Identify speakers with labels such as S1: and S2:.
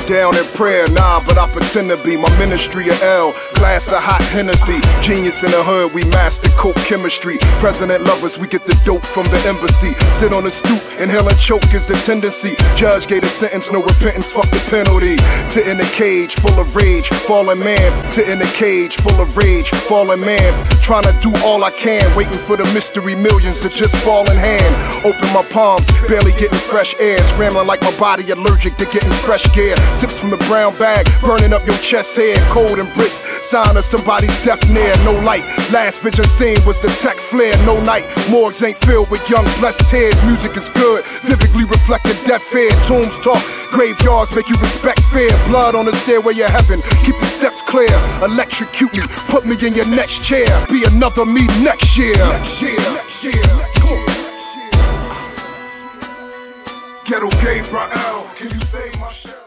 S1: down in prayer. Nah, but I pretend to be my ministry of L. Glass of hot Hennessy. Genius in the hood, we master coke chemistry. President lovers, we get the dope from the embassy. Sit on the stoop, inhale and choke is the tendency. Judge gave a sentence, no repentance, fuck the penalty. Sit in a cage full of rage, fallen man. Sit in a cage full of rage, fallen man. Trying to do all I can, waiting for the mystery millions to just fall in hand. Open my palms, barely getting fresh air. Scrambling like my body allergic to getting fresh gear. Sips from the brown bag, burning up your chest hair. Cold and brisk, sign of somebody's death near. No light, last vision seen was the tech flare. No night, morgues ain't filled with young blessed tears. Music is good, vividly reflecting death fear. Tombs talk, graveyards make you respect fear. Blood on the stairway of heaven, keep steps clear. Electrocute me, put me in your next chair. Be another me next year. Next year, next year. Cool. Ghetto game, Can you save my shit?